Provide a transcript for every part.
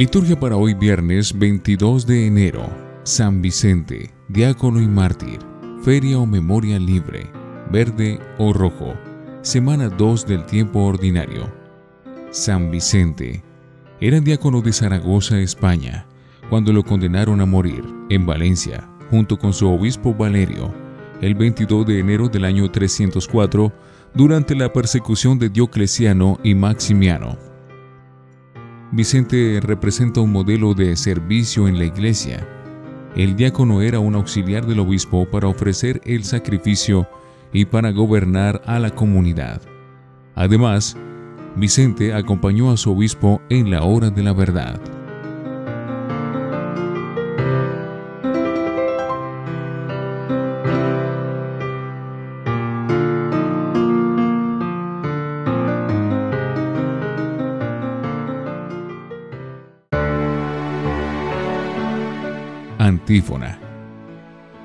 Liturgia para hoy viernes 22 de enero. San Vicente, diácono y mártir. Feria o memoria libre, verde o rojo. Semana 2 del tiempo ordinario. San Vicente. Era diácono de Zaragoza, España, cuando lo condenaron a morir en Valencia, junto con su obispo Valerio, el 22 de enero del año 304, durante la persecución de Diocleciano y Maximiano. Vicente representa un modelo de servicio en la iglesia. El diácono era un auxiliar del obispo para ofrecer el sacrificio y para gobernar a la comunidad. Además, Vicente acompañó a su obispo en la hora de la verdad.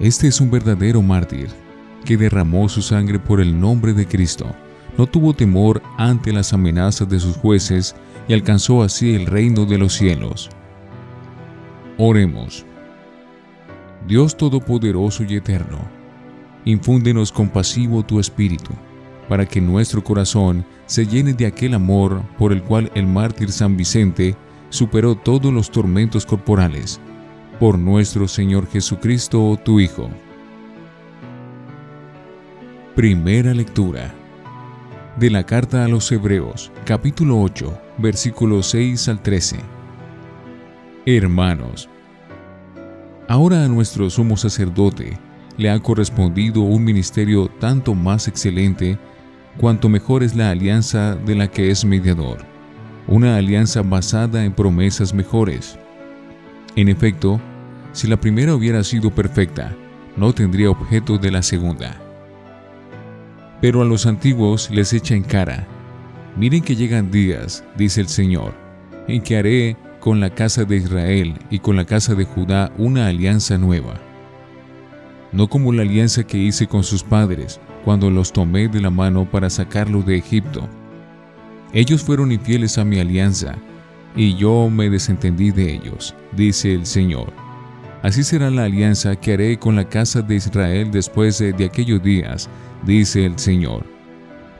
Este es un verdadero mártir que derramó su sangre por el nombre de Cristo. No tuvo temor ante las amenazas de sus jueces y alcanzó así el reino de los cielos. Oremos. Dios Todopoderoso y Eterno, infúndenos compasivo tu espíritu, para que nuestro corazón se llene de aquel amor por el cual el mártir San Vicente superó todos los tormentos corporales por nuestro Señor Jesucristo, tu Hijo. Primera lectura de la carta a los Hebreos, capítulo 8, versículos 6 al 13. Hermanos, ahora a nuestro sumo sacerdote le ha correspondido un ministerio tanto más excelente cuanto mejor es la alianza de la que es mediador, una alianza basada en promesas mejores. En efecto, si la primera hubiera sido perfecta, no tendría objeto de la segunda. Pero a los antiguos les echa en cara, miren que llegan días, dice el Señor, en que haré con la casa de Israel y con la casa de Judá una alianza nueva. No como la alianza que hice con sus padres cuando los tomé de la mano para sacarlo de Egipto. Ellos fueron infieles a mi alianza, y yo me desentendí de ellos, dice el Señor. Así será la alianza que haré con la casa de Israel después de, aquellos días, dice el Señor.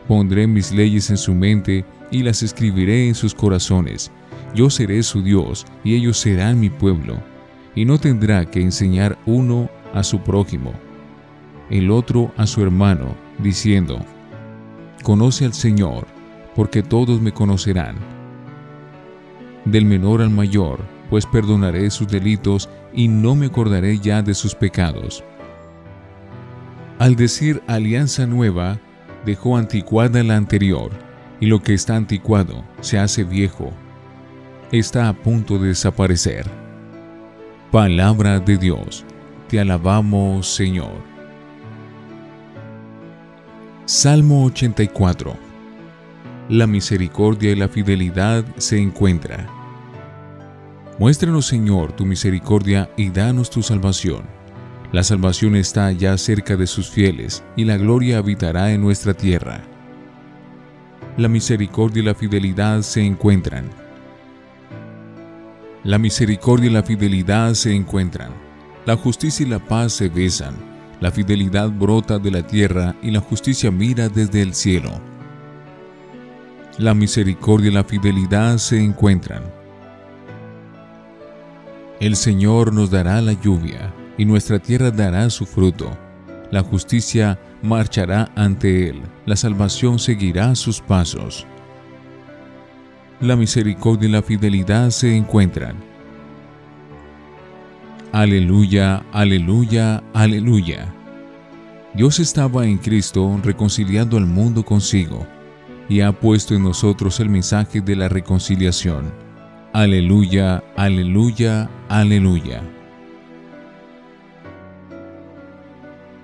Pondré mis leyes en su mente y las escribiré en sus corazones. Yo seré su Dios y ellos serán mi pueblo. Y no tendrá que enseñar uno a su prójimo, el otro a su hermano, diciendo, Conoce al Señor, porque todos me conocerán. Del menor al mayor, pues perdonaré sus delitos y no me acordaré ya de sus pecados. Al decir alianza nueva, dejó anticuada la anterior, y lo que está anticuado se hace viejo. Está a punto de desaparecer. Palabra de Dios, te alabamos Señor. Salmo 84 La misericordia y la fidelidad se encuentran Muéstranos, Señor, tu misericordia y danos tu salvación. La salvación está ya cerca de sus fieles, y la gloria habitará en nuestra tierra. La misericordia y la fidelidad se encuentran. La misericordia y la fidelidad se encuentran. La justicia y la paz se besan. La fidelidad brota de la tierra y la justicia mira desde el cielo. La misericordia y la fidelidad se encuentran. El Señor nos dará la lluvia, y nuestra tierra dará su fruto. La justicia marchará ante Él, la salvación seguirá sus pasos. La misericordia y la fidelidad se encuentran. Aleluya, aleluya, aleluya. Dios estaba en Cristo reconciliando al mundo consigo y ha puesto en nosotros el mensaje de la reconciliación Aleluya, aleluya, aleluya.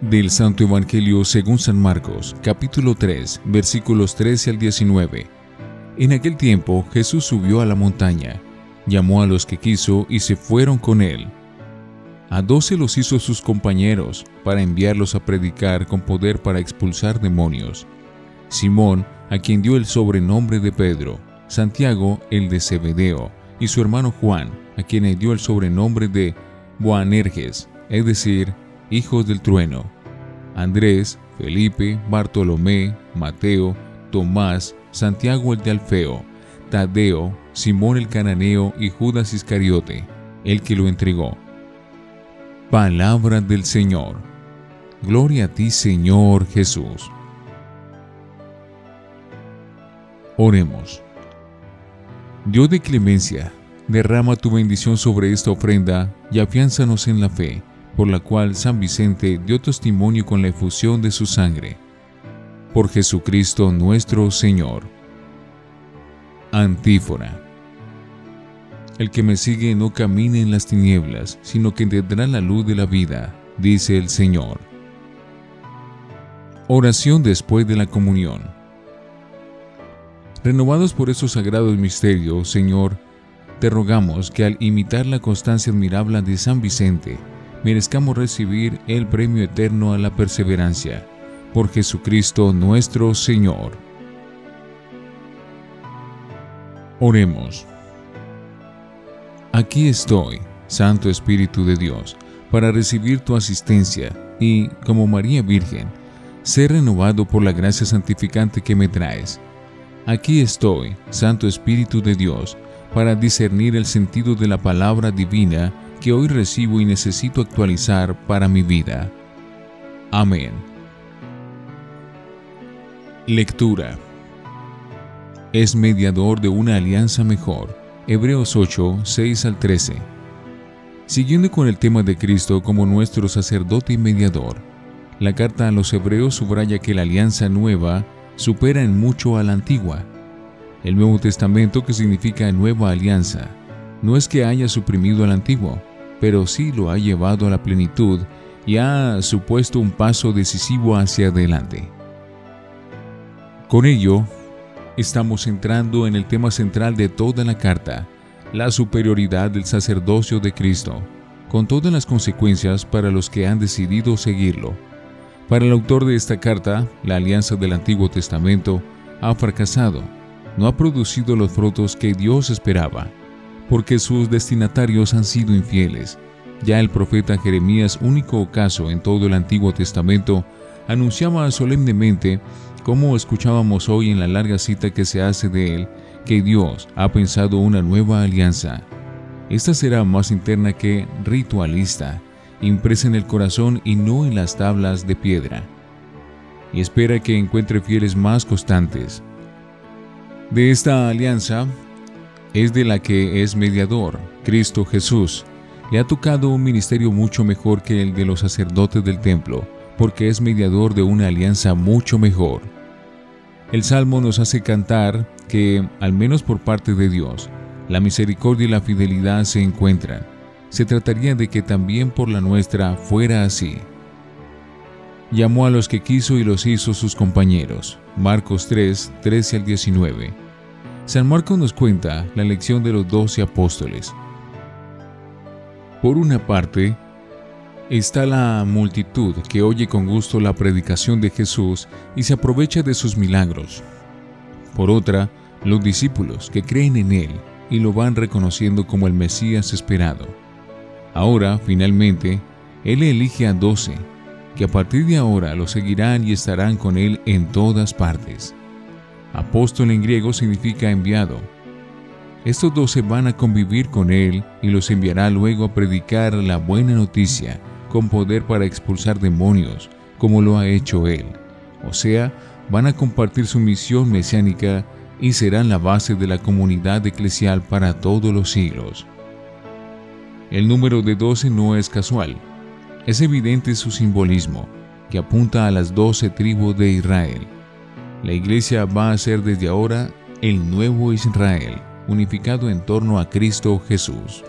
Del Santo Evangelio según San Marcos, capítulo 3, versículos 13 al 19. En aquel tiempo Jesús subió a la montaña, llamó a los que quiso y se fueron con él. A doce los hizo sus compañeros para enviarlos a predicar con poder para expulsar demonios. Simón, a quien dio el sobrenombre de Pedro, Santiago el de Zebedeo, y su hermano Juan, a quienes dio el sobrenombre de Boanerges, es decir, hijos del trueno. Andrés, Felipe, Bartolomé, Mateo, Tomás, Santiago el de Alfeo, Tadeo, Simón el cananeo y Judas Iscariote, el que lo entregó. Palabra del Señor. Gloria a ti, Señor Jesús. Oremos. Dios de clemencia, derrama tu bendición sobre esta ofrenda y afiánzanos en la fe, por la cual San Vicente dio testimonio con la efusión de su sangre. Por Jesucristo nuestro Señor. Antífona. El que me sigue no camine en las tinieblas, sino que tendrá la luz de la vida, dice el Señor. Oración después de la comunión. Renovados por esos sagrados misterios, Señor, te rogamos que al imitar la constancia admirable de San Vicente, merezcamos recibir el premio eterno a la perseverancia. Por Jesucristo nuestro Señor. Oremos. Aquí estoy, Santo Espíritu de Dios, para recibir tu asistencia y, como María Virgen, ser renovado por la gracia santificante que me traes Aquí estoy, Santo Espíritu de Dios, para discernir el sentido de la palabra divina que hoy recibo y necesito actualizar para mi vida. Amén. Lectura. Es mediador de una alianza mejor. Hebreos 8, 6 al 13. Siguiendo con el tema de Cristo como nuestro sacerdote y mediador, la carta a los Hebreos subraya que la alianza nueva supera en mucho a la antigua. El Nuevo Testamento, que significa nueva alianza, no es que haya suprimido al antiguo, pero sí lo ha llevado a la plenitud y ha supuesto un paso decisivo hacia adelante. Con ello, estamos entrando en el tema central de toda la carta, la superioridad del sacerdocio de Cristo, con todas las consecuencias para los que han decidido seguirlo. Para el autor de esta carta, la alianza del Antiguo Testamento ha fracasado, no ha producido los frutos que Dios esperaba, porque sus destinatarios han sido infieles. Ya el profeta Jeremías, único caso en todo el Antiguo Testamento, anunciaba solemnemente, como escuchábamos hoy en la larga cita que se hace de él, que Dios ha pensado una nueva alianza. Esta será más interna que ritualista, impresa en el corazón y no en las tablas de piedra. Y espera que encuentre fieles más constantes. De esta alianza es de la que es mediador, Cristo Jesús. Le ha tocado un ministerio mucho mejor que el de los sacerdotes del templo, porque es mediador de una alianza mucho mejor. El Salmo nos hace cantar que, al menos por parte de Dios, la misericordia y la fidelidad se encuentran se trataría de que también por la nuestra fuera así. Llamó a los que quiso y los hizo sus compañeros. Marcos 3, 13 al 19. San Marcos nos cuenta la lección de los doce apóstoles. Por una parte, está la multitud que oye con gusto la predicación de Jesús y se aprovecha de sus milagros. Por otra, los discípulos que creen en Él y lo van reconociendo como el Mesías esperado. Ahora, finalmente, Él elige a doce, que a partir de ahora lo seguirán y estarán con Él en todas partes. Apóstol en griego significa enviado. Estos doce van a convivir con Él y los enviará luego a predicar la buena noticia con poder para expulsar demonios, como lo ha hecho Él. O sea, van a compartir su misión mesiánica y serán la base de la comunidad eclesial para todos los siglos. El número de 12 no es casual. Es evidente su simbolismo, que apunta a las doce tribus de Israel. La iglesia va a ser desde ahora el nuevo Israel, unificado en torno a Cristo Jesús.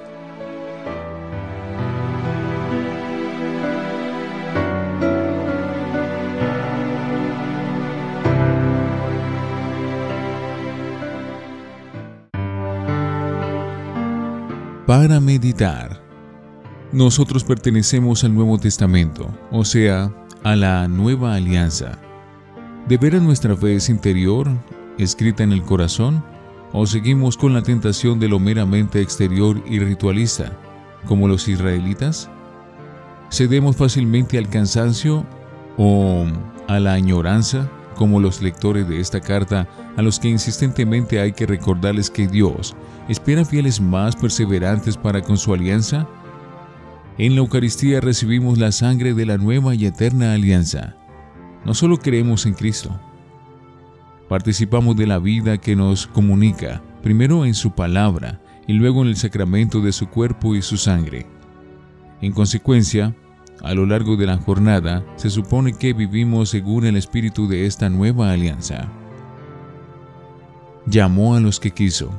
Para meditar. Nosotros pertenecemos al Nuevo Testamento, o sea, a la nueva alianza. ¿De veras nuestra fe es interior, escrita en el corazón? ¿O seguimos con la tentación de lo meramente exterior y ritualista, como los israelitas? ¿Cedemos fácilmente al cansancio o a la añoranza, como los lectores de esta carta, a los que insistentemente hay que recordarles que Dios espera fieles más perseverantes para con su alianza? En la Eucaristía recibimos la sangre de la nueva y eterna alianza. No solo creemos en Cristo, participamos de la vida que nos comunica, primero en su palabra y luego en el sacramento de su cuerpo y su sangre. En consecuencia, a lo largo de la jornada, se supone que vivimos según el espíritu de esta nueva alianza. Llamó a los que quiso.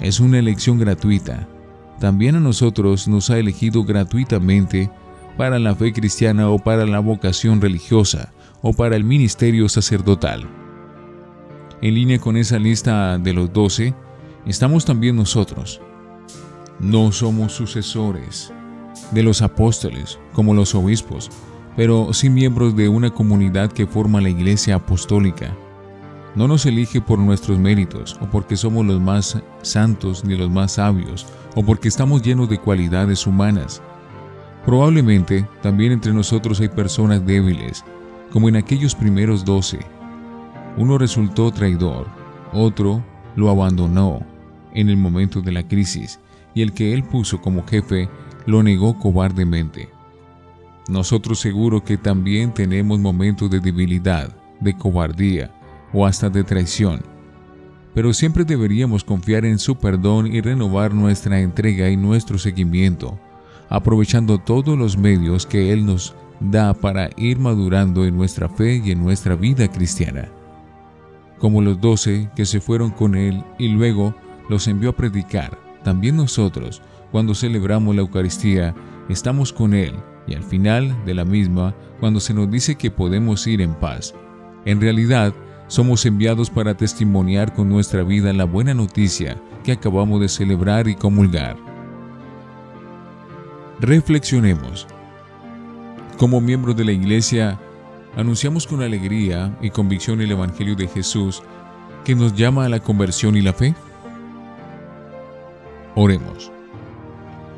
Es una elección gratuita. También a nosotros nos ha elegido gratuitamente para la fe cristiana o para la vocación religiosa o para el ministerio sacerdotal. En línea con esa lista de los doce, estamos también nosotros. No somos sucesores, de los apóstoles, como los obispos, pero sí miembros de una comunidad que forma la Iglesia Apostólica. No nos elige por nuestros méritos, o porque somos los más santos ni los más sabios, o porque estamos llenos de cualidades humanas. Probablemente también entre nosotros hay personas débiles, como en aquellos primeros doce. Uno resultó traidor, otro lo abandonó en el momento de la crisis, y el que él puso como jefe lo negó cobardemente. Nosotros seguro que también tenemos momentos de debilidad, de cobardía o hasta de traición, pero siempre deberíamos confiar en su perdón y renovar nuestra entrega y nuestro seguimiento, aprovechando todos los medios que Él nos da para ir madurando en nuestra fe y en nuestra vida cristiana. Como los doce que se fueron con Él y luego los envió a predicar, también nosotros cuando celebramos la Eucaristía, estamos con Él y al final de la misma, cuando se nos dice que podemos ir en paz, en realidad somos enviados para testimoniar con nuestra vida la buena noticia que acabamos de celebrar y comulgar. Reflexionemos. Como miembros de la Iglesia, anunciamos con alegría y convicción el Evangelio de Jesús que nos llama a la conversión y la fe. Oremos.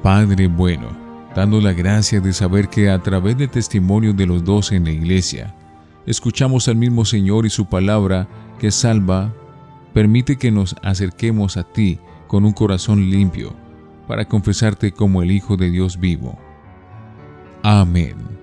Padre bueno, dando la gracia de saber que a través del testimonio de los dos en la iglesia, escuchamos al mismo Señor y su palabra que salva, permite que nos acerquemos a ti con un corazón limpio para confesarte como el Hijo de Dios vivo. Amén.